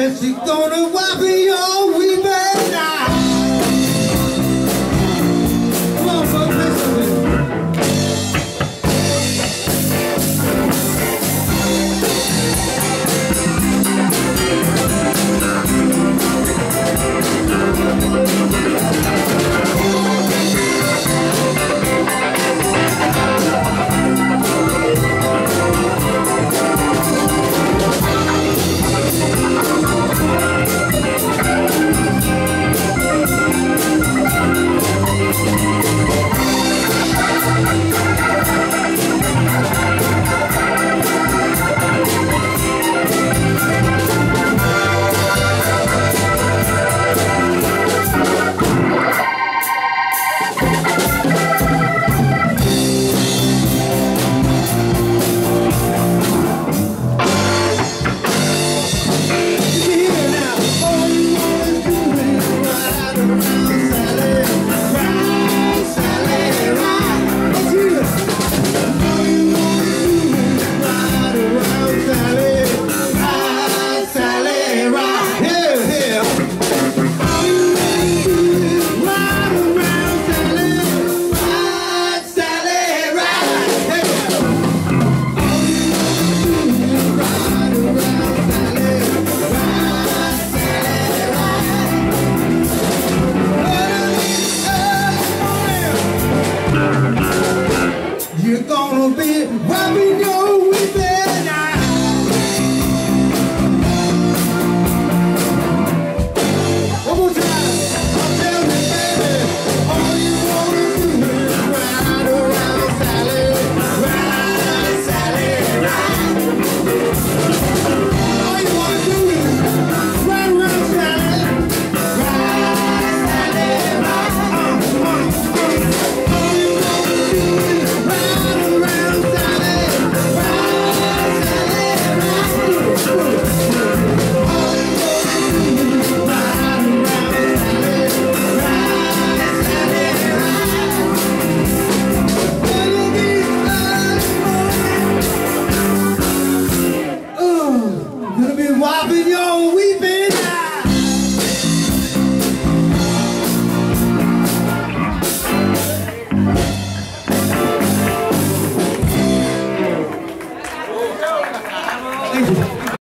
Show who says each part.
Speaker 1: That she's gonna wipe your weeping